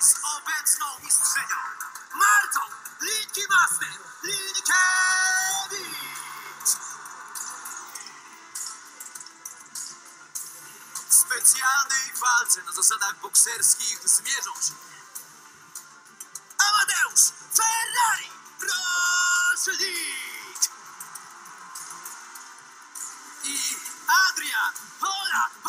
z obecną mistrzynią Martą Linki Master Linkiewicz. W specjalnej walce na zasadach bokserskich zmierzą się Amadeusz Ferrari. Roszlik i Adrian Hola.